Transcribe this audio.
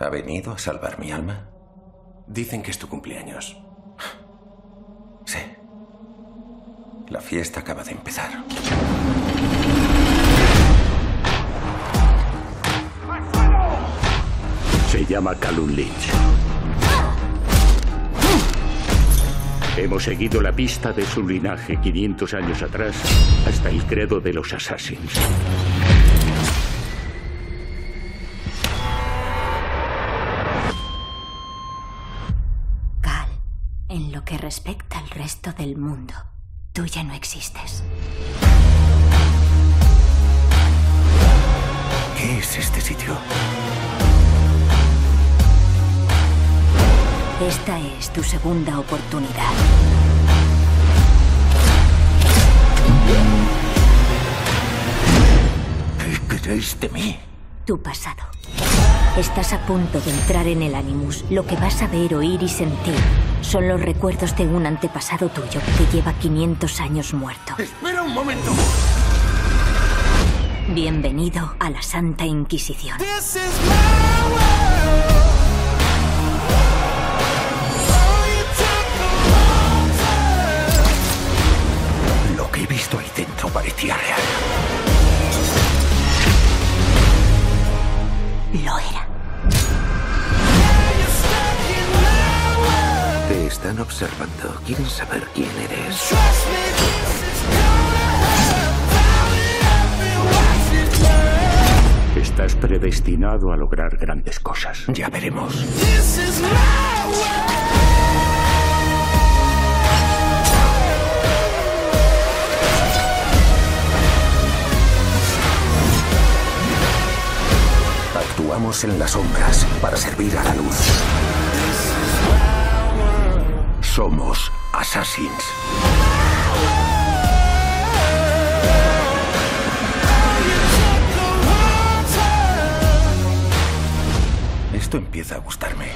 ¿Ha venido a salvar mi alma? Dicen que es tu cumpleaños. Sí. La fiesta acaba de empezar. Se llama Calum Lynch. Hemos seguido la pista de su linaje 500 años atrás hasta el credo de los Assassins. En lo que respecta al resto del mundo, tú ya no existes. ¿Qué es este sitio? Esta es tu segunda oportunidad. ¿Qué queréis de mí? Tu pasado. Estás a punto de entrar en el Animus. Lo que vas a ver, oír y sentir son los recuerdos de un antepasado tuyo que lleva 500 años muerto. ¡Espera un momento! Bienvenido a la Santa Inquisición. Lo que he visto ahí dentro parecía real. Lo era. Te están observando. Quieren saber quién eres. Estás predestinado a lograr grandes cosas. Ya veremos. Actuamos en las sombras para servir a la luz. Somos Assassins. Esto empieza a gustarme.